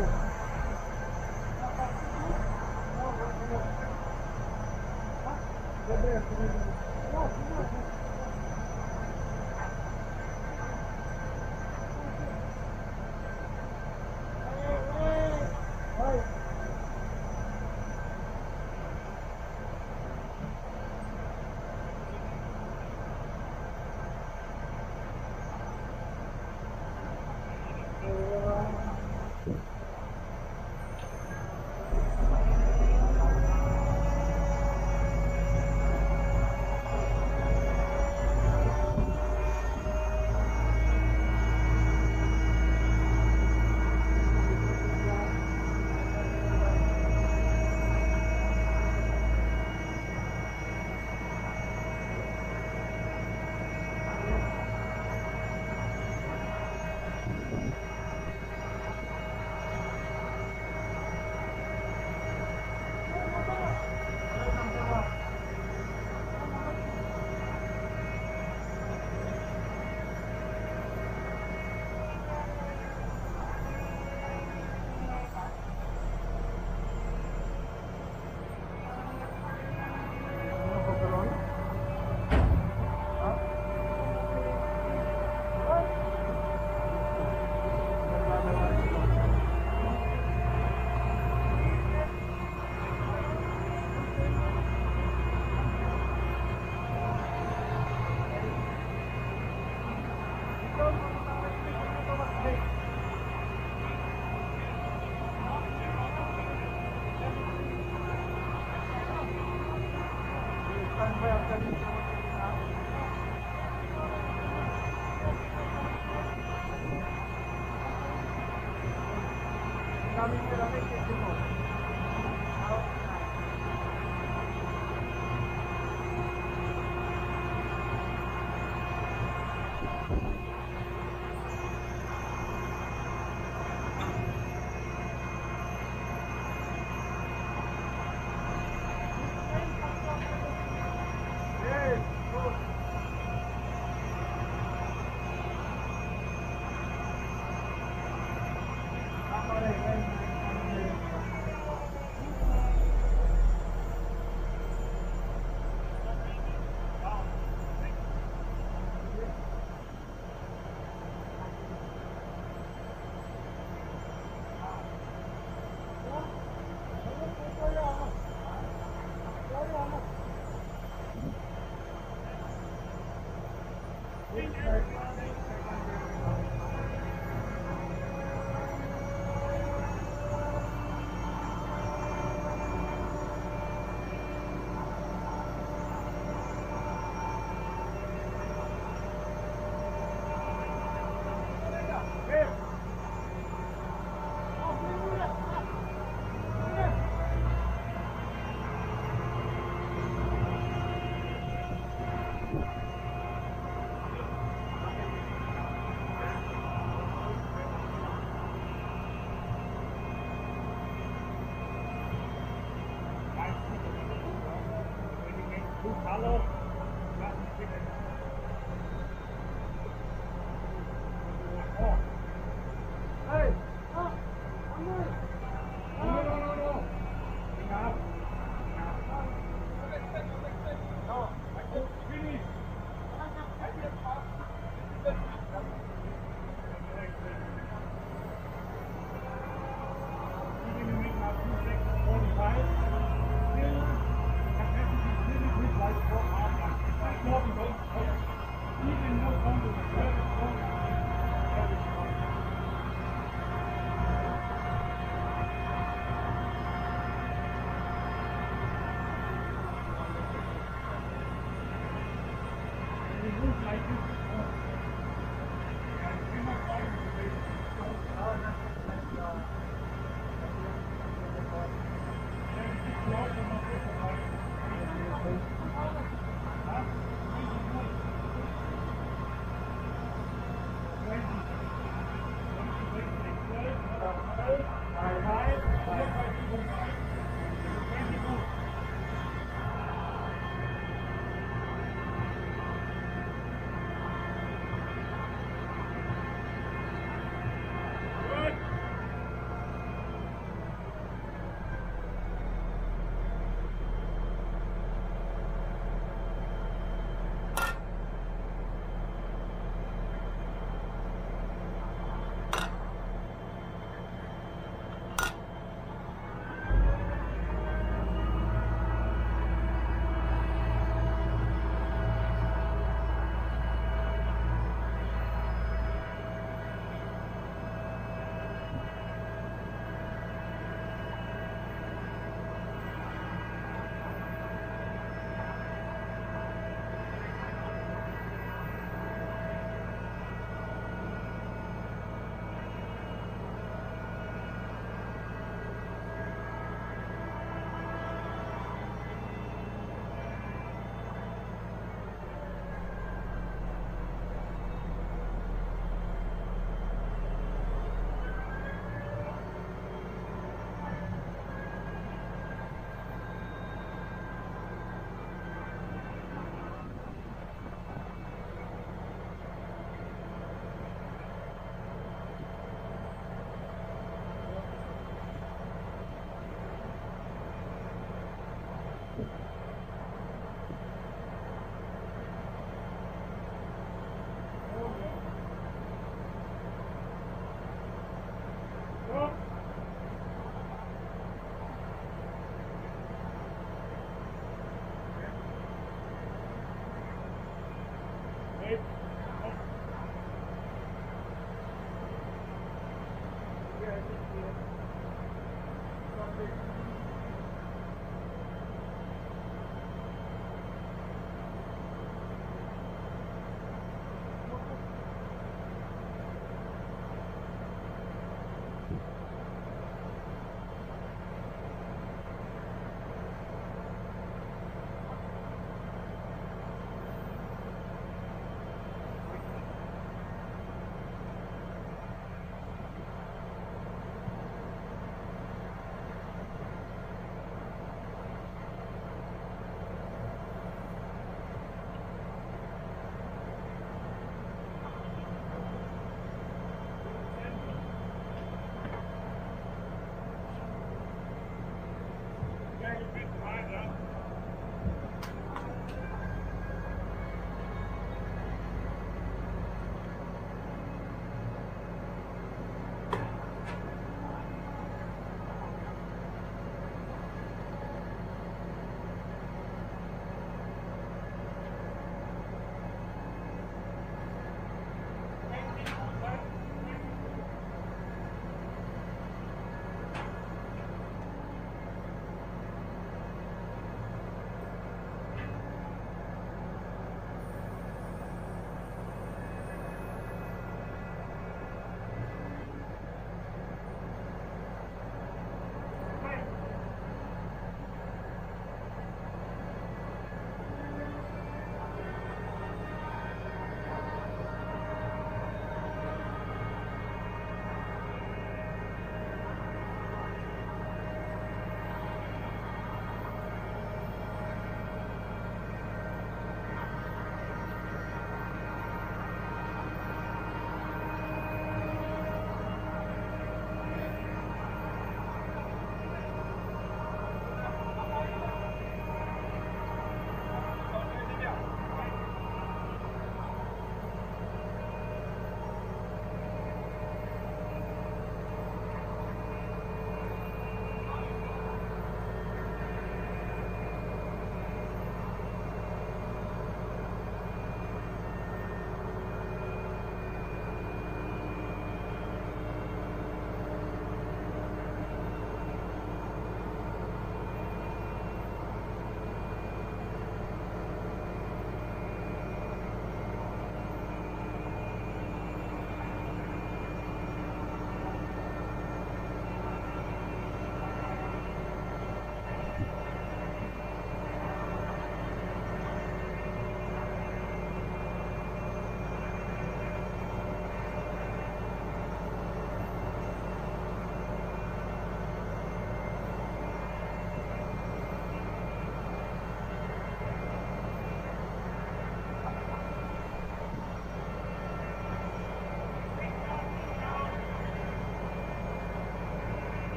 Ooh. Thank move like this. Oh. Okay.